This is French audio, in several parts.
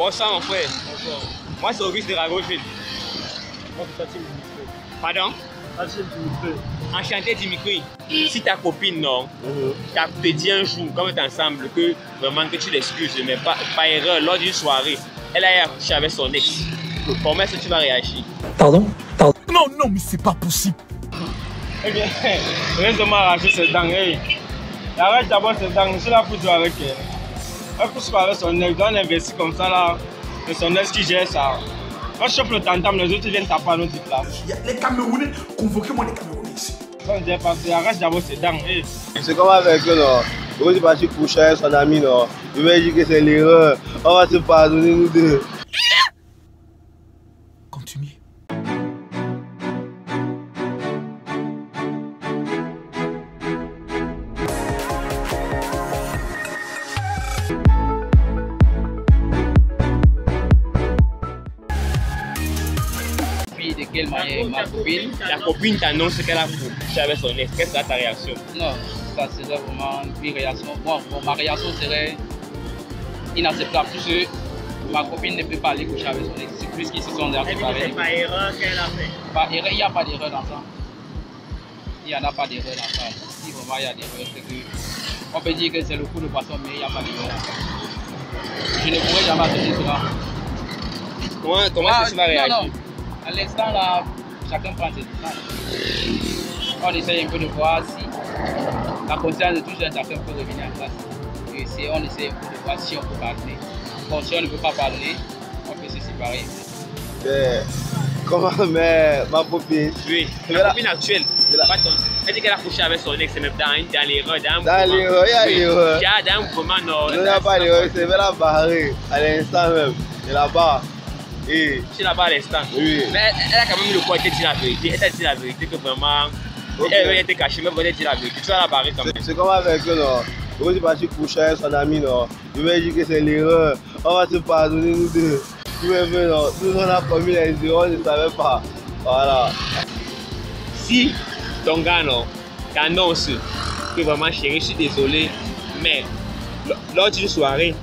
Bonsoir mon frère. Moi c'est Auguste de Ragoville. Moi, c'est Tati Dimitri. Pardon? Tati Dimitri. Enchanté Dimitri. Si ta copine non, t'as te dit un jour, comme on est ensemble, que vraiment que tu l'excuses, mais pas, pas erreur, lors d'une soirée, elle a accouché avec son ex. Comment est-ce que tu vas réagir? Pardon? Pardon? Non, non, mais c'est pas possible. Eh bien, reste de m'arracher ses dents. Hey. Arrête d'abord ses dents. Je suis là pour jouer avec elle. Elle peut se avec son ex. On investit comme ça là. C'est son ex qui gère ça. Quand je chauffe le tantam, les autres viennent taper à notre place. Les Camerounais, convoquez-moi les Camerounais ici. Veut dire passer. Arrête d'abord ses dents. Hey. C'est comme avec eux, non. Quand tu parti coucher avec son ami, non. Il va dire que c'est l'erreur. On va se pardonner, nous deux. Manière ma copine Ta copine t'annonce qu'elle a couché avec son ex. Quelle sera ta réaction? Non, ça serait vraiment une réaction. Bon, bon, ma réaction serait inacceptable puisque ma copine ne peut pas aller coucher avec son ex. C'est plus qu'ils se sont déjà séparés. erreur qu'elle a fait. Par erreur, il n'y a pas d'erreur dans ça. Il n'y en a pas d'erreur dans ça. Si vraiment il y a d'erreur, c'est que. On peut dire que c'est le coup de poisson, mais il n'y a pas d'erreur dans ça. Je ne pourrais jamais accepter cela. Comment, comment est-ce que tu vas Ah, réagir? Non, non. À l'instant là, chacun prend ses distances. On essaye un peu de voir si la conscience de tout un chacun peut revenir en place. Et si on essaie un peu de voir si on peut pardonner. Bon, si on ne peut pas pardonner, on peut se séparer. Mais, comment, mais, ma copine. Oui, Mais ta là- copine actuelle. Elle dit qu'elle a couché avec son ex, même dans, dans l'erreur, dans un Dans l'erreur, il y a l'erreur. il y a dans un mouvement, non. Il n'y a pas d'erreur. C'est vers la barrée. À l'instant même. Et là-bas. Je suis là-bas à l'instant. oui. Mais elle, a quand même eu le quoi, t'a dit la vérité. Elle t'a dit la vérité que vraiment. Ok. Elle était cachée, mais elle dit la vérité. Tu vas la barrer quand même. C'est comme avec eux, non. Quand tu parti coucher avec son ami, non. Il va dire que c'est l'erreur. On va se pardonner, nous deux. Tu veux ver, non. Nous, on a commis les erreurs, on ne savait pas. Voilà. Si ton gars, non, t'annonce que vraiment, chérie, je suis désolé, mais lors d'une soirée,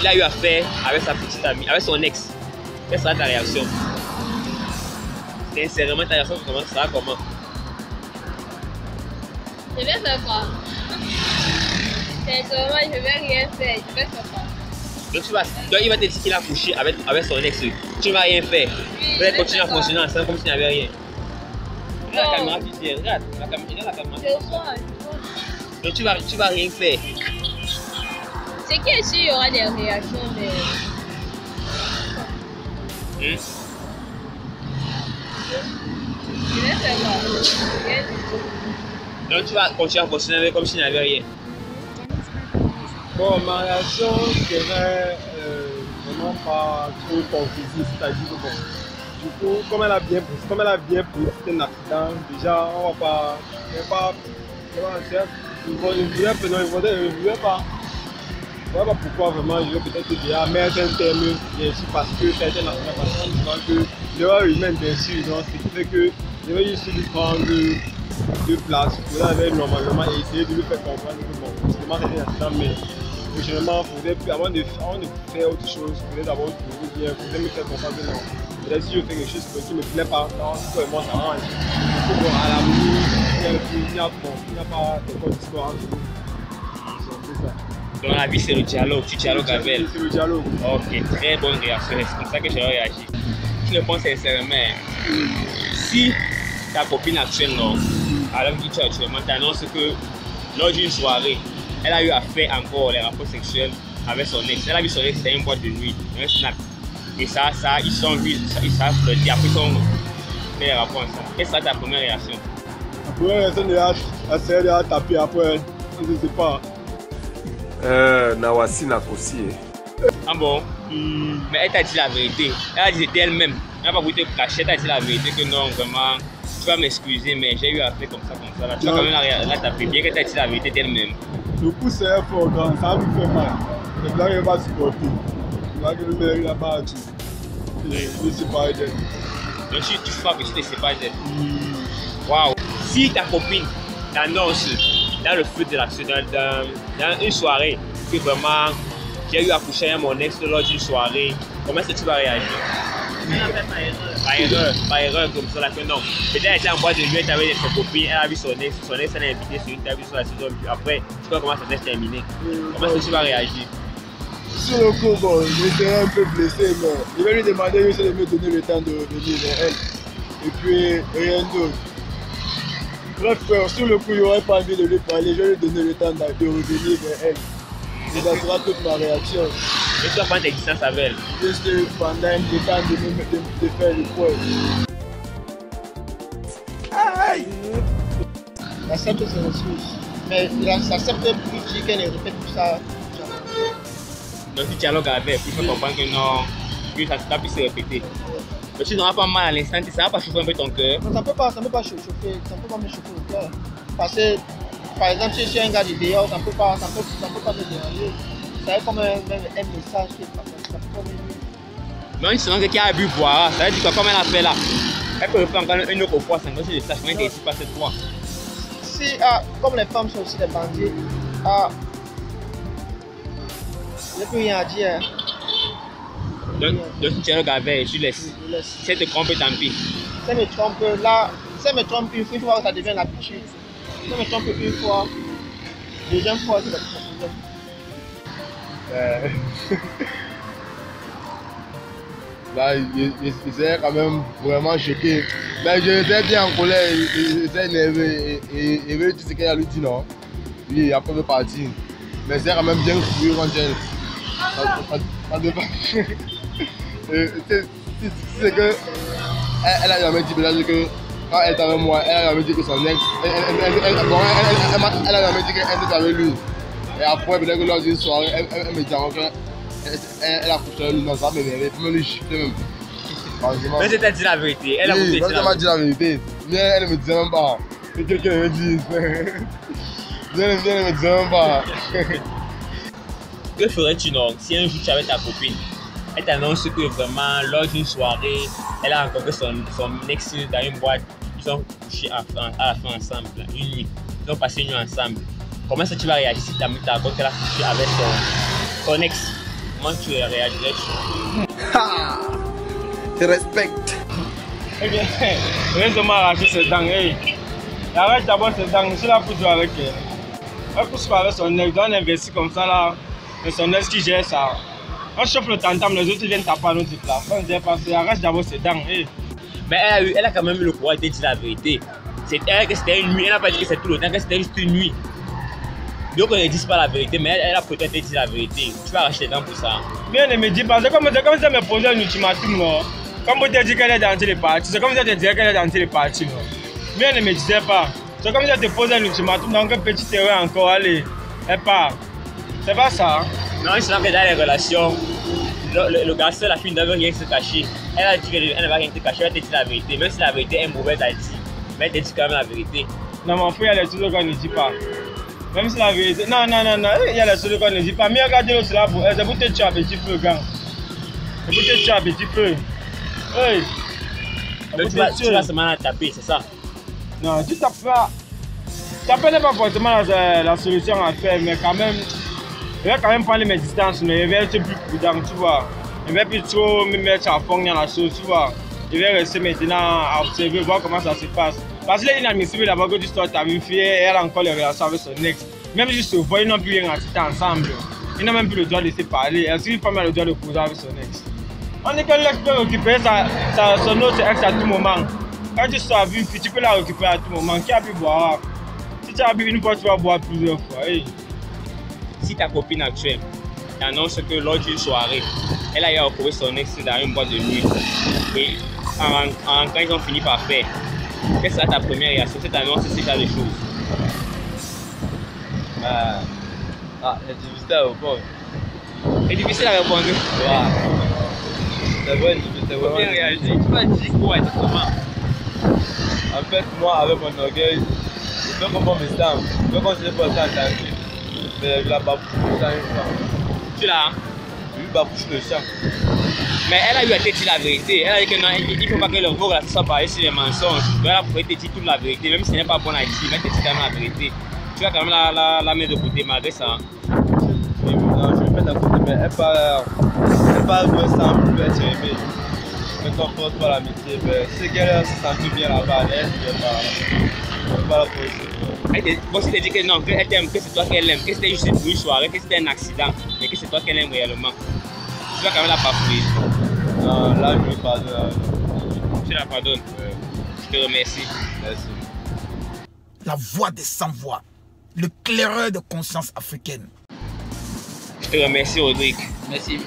il a eu affaire avec sa petite amie, avec son ex. Quelle sera ta réaction Sincèrement, ta réaction comment, sera comment? Je vais faire quoi Sincèrement, je vais rien faire. Je vais faire quoi donc, tu vas, donc il va te dire qu'il a couché avec, avec son ex. Tu ne vas rien faire. Oui, Vous allez continuer à fonctionner ensemble comme s'il n'y avait rien. Regarde la caméra qui tient, regarde la caméra. regarde la caméra. Je vois. Donc tu vas, tu vas rien faire. C'est que s'il y aura des réactions, mais Hein? Donc tu vas continuer à fonctionner comme s'il n'y avait rien. Bon, ma réaction serait euh, vraiment pas trop confusée, c'est-à-dire bon, du coup, comme elle a bien pris, comme elle a bien pris, c'était un accident, déjà, on va pas, on va pas, ne voulait pas, voulait, il voulait pas. Je ne sais pas pourquoi vraiment je vais peut-être déjà mettre un terme, bien sûr, parce que certaines informations disent que l'erreur humaine, bien sûr, donc, ce qui fait que je vais juste lui prendre deux places. Vous avez normalement essayé de lui faire comprendre que bon, justement c'était un mais prochainement, vous devez, avant de, avant de faire autre chose, vous devez d'abord trouver bien, vous me faire comprendre que non. Peut-être si je fais quelque chose qui ne me plaît pas, non, c'est vraiment ça arrange. Il faut à l'avenir, il n'y a, pas de code d'histoire entre nous. Dans la vie, c'est le dialogue. Tu dialogues avec elle. C'est le dialogue. Ok, très bonne réaction. C'est comme ça que je vais réagir. Je le pense sincèrement. Si ta copine actuelle, non, alors que tu actuellement t'annonce que lors d'une soirée, elle a eu à faire encore les rapports sexuels avec son ex. Elle a vu son ex dans une boîte de nuit, un snap. Et ça, ça, ils sont vus, ils savent flirter. Après, ils sont fait les rapports ensemble. Quelle sera ta première réaction? La première déjà, elle s'est tapée après, je ne sais pas. Euh, Nawasi Nakosi. Ah bon? Mais elle t'a dit la vérité. Elle a dit c'était elle-même. Elle n'a pas voulu te cacher. Elle t'a dit la vérité que non, vraiment, tu vas m'excuser, mais j'ai eu à faire comme ça, comme ça. Là, tu vas Non. quand même la, la taper bien qu'elle t'a dit la vérité d'elle-même. Le coup c'est fort grand, ça me fait mal. Le blanc il va supporter. Le blanc il va il a battu. Et il est séparé d'elle. Donc tu, tu frappes et tu te sépares d'elle. Waouh Si ta copine t'annonce dans le feu de l'action, dans, dans, une soirée, que vraiment j'ai eu à coucher avec mon ex lors d'une soirée, comment est-ce que tu vas réagir? Par erreur, par erreur comme ça, la fin non. Peut-être était en boîte de nuit, elle avait des copines, elle a vu son ex, son ex elle a invité sur une table sur la saison, puis après, tu vois comment ça s'est terminé. Comment est-ce que tu vas réagir? Sur le coup, bon, je serais un peu blessé, mais je vais lui demander juste de me donner le temps de revenir vers elle. Et puis, rien d'autre. Bref, sur le coup, il n'aurait pas envie de lui parler, je vais lui donner le temps de revenir vers elle. Ça sera toute ma réaction. Et prendre tes distances avec elle. Juste pendant le temps de, me- de, de faire le point. J'accepte ses excuses. Mais j'accepte plus dire qu'elle répète plus ça. Donc tu dialogues avec, il faut comprendre que non, que ça ne plus se répéter. Mais tu n'auras pas mal à l'instant, ça va pas chauffer un peu ton cœur. Non, ça ne peut pas, ça peut pas chauffer, ça ne peut pas me chauffer le cœur. Parce que, par exemple, si je suis un gars du dehors, ça ne peut, pas- ça peut, ça peut pas me déranger. C'est comme un, message qui est pas ça peut pas me. Mais une seconde qui a bu boire, ça veut dire que comme elle a fait là, elle peut faire encore une autre fois que elle ne pas cette fois. Si, ah, comme les femmes sont aussi des bandits, ah, je n'ai plus rien à dire. Donc, donc tu dialogues avec, tu laisses. Je laisse. Si elle te trompe, tant pis. Si elle me trompe là, si elle me trompe une fois, il ça devient l'habitude. Si elle me trompe une fois, deuxième fois, c'est la. Euh, Là, il, il, il s'est quand même vraiment choqué. Mais je étais bien en colère, il, il, il s'est énervé. Et, et, et tu sais qu'elle a lui dit non? Lui, après, il est parti. Mais c'est quand même bien fouillé quand elle. Ça, ça, ça C'est c'est que. Elle, elle a jamais dit, peut-être que quand elle était avec moi, elle a jamais dit que son ex. Elle, elle, elle, elle, elle- elle, elle, elle, elle a jamais dit qu'elle était avec lui. Et après, peut-être que lors d'une soirée, elle, elle, elle me dit qu'elle elle, elle a couché avec lui. Non, ça m'énerve. Elle peut me le gifler même. Mais c'était dit la vérité. Elle a Oui, parce la dit la vérité. Mais elle ne me disait même pas. C'est quelqu'un me dit. Elle ne me disait même pas. Que ferais-tu non si un jour tu avais ta copine? Elle t'annonce que vraiment, lors d'une soirée, elle a rencontré son, son ex dans une boîte. Ils ont couché à, la fin- à la fin ensemble, une nuit. Ils ont passé une nuit ensemble. Comment est-ce que tu vas réagir si ta tu racontes qu'elle a couché avec son, son ex? Comment tu réagirais? Je respecte. Eh bien, laisse-moi arracher ses dents. Hey. Arrête d'abord ses dents, je suis là pour jouer avec elle. Elle pousse pas avec son ex, on investit comme ça là. Et son ex qui gère ça. On chauffe le tantam, les autres viennent taper à notre place. On dit pas, arrache d'abord ses dents. Hey. Mais elle a, eu, elle a quand même eu le courage de dire la vérité. C'est elle que c'était une nuit. Elle n'a pas dit que c'était tout le temps, que c'était juste une nuit. Donc on ne dit pas la vérité, mais elle, elle a peut-être dit la vérité. Tu vas arracher les dents pour ça. Bien, ne me dis pas, c'est comme, c'est comme si elle me posait un ultimatum. Non? Comme vous te dit qu'elle est dans les parties, c'est comme si elle te disait qu'elle est dans les parties. Non? Bien, ne me disais pas. C'est comme si elle te posait un ultimatum, donc un petit terrain encore, allez, elle part. C'est pas ça. Non, c'est que dans les relations, le, le, le garçon, la fille ne veut rien se cacher. Elle a dit qu'elle ne va rien te cacher, elle te dit la vérité. Même si la vérité est mauvaise à dire, mais elle te dit quand même la vérité. Non, mon frère, il y a des choses qu'on ne dit pas. Même si la vérité. Non, non, non, non, il y a des choses qu'on ne dit pas. Mais regardez l'autre là pour elle, c'est pour te tuer à petit feu, gars? C'est pour te tuer à petit feu? Hey! C'est pour tu vas, tu vas seulement la taper, c'est ça? Non, tu tapes pas. Taper n'est pas forcément la, la solution à faire, mais quand même, je vais quand même prendre mes distances, mais je vais être plus prudent, tu vois. Je vais plus trop me mettre à fond dans la chose, tu vois. Je vais rester maintenant à observer, voir comment ça se passe. Parce qu'il est inadmissible d'abord que tu sortes ta et elle a encore les relations avec son ex. Même si se voient, ils n'ont plus rien à citer ensemble. Ils n'ont même plus le droit de se parler. Est-ce qu'une femme a le droit de causer avec son ex? On dit que l'ex peut récupérer sa, sa- son autre ex à tout moment. Quand tu une fille, tu peux la récupérer à tout moment. Qui a pu boire? Si tu as bu une fois, tu vas boire plusieurs fois. Hey. Si ta copine actuelle t'annonce que lors d'une soirée, elle a eu à retrouver son ex dans une boîte de nuit, et en, ils ont fini par faire, quelle sera ta première réaction? Si t'annonces ce genre de choses Ah, ah c'est difficile à répondre. C'est difficile à répondre. Ouais. C'est vrai, c'est bien réagir. Tu vas dire quoi exactement? En fait, moi, avec mon orgueil, je peux comprendre mes stamps. Je peux continuer pour ça en tant que. Mais la babouche le. Tu l'as. Je lui babouche le champ. Mais elle a eu à te dire la vérité. Elle a dit que non, il ne faut pas que le vos relations soient basées sur les mensonges. Donc elle a pourrait te dire toute la vérité, même si ce n'est pas bon à dire, mais elle te dit quand même la vérité. Tu vas quand même la, la, la mettre de côté malgré ça. Non, je vais mettre à côté, mais elle parle, elle parle de ça, peut être aimée. Mais quand on pas l'amitié, mais c'est qu'elle se sent bien là-bas, elle ne pas, Bon, si tu dis que non, qu'elle t'aime, que c'est toi qu'elle aime, que c'était juste pour une soirée, que c'était un accident, mais que c'est toi qu'elle aime réellement. Tu vas quand même la bafouiller. Non, là, je ne pas de Tu la pardonnes. Je te remercie. Merci. La voix des sans-voix. Le claireur de conscience africaine. Je te remercie, Audric. Merci.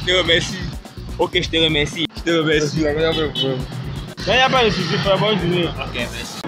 Je te remercie. Ok, je te remercie. Je te remercie. Merci, la meilleure de vous. Il n'y a pas de souci, frère. Bonne journée. Ok, merci.